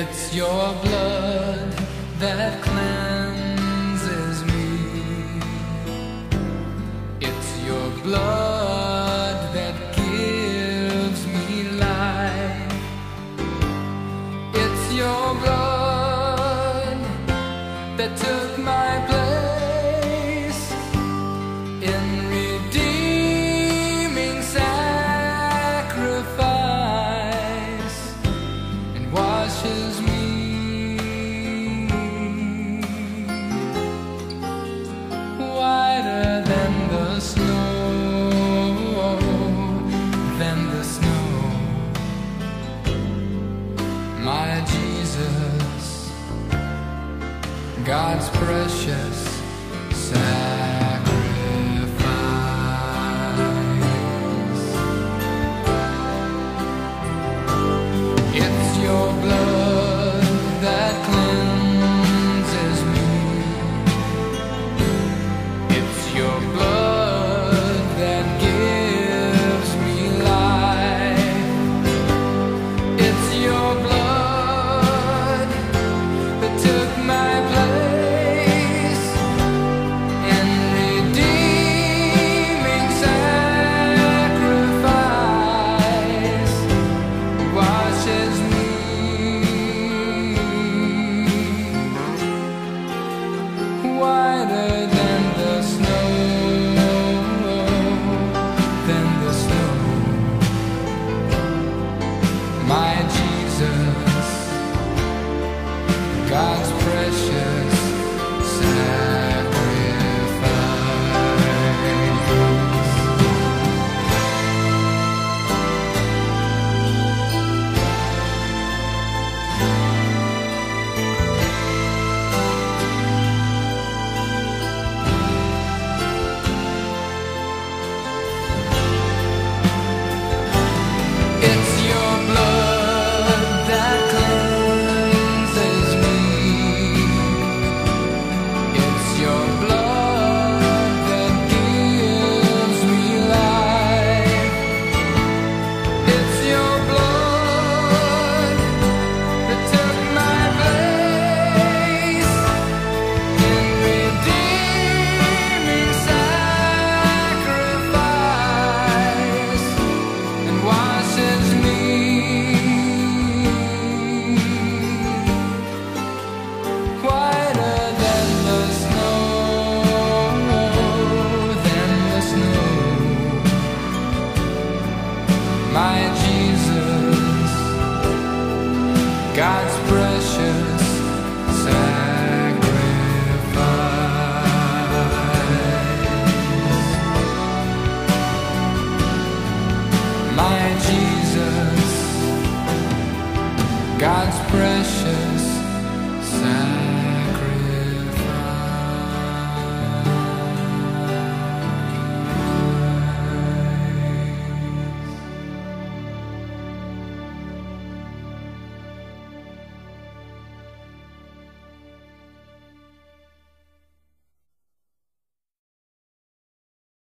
It's your blood that cleanses me. It's your blood that gives me life. It's your blood that took my blood. snow. My Jesus, God's precious. God's precious.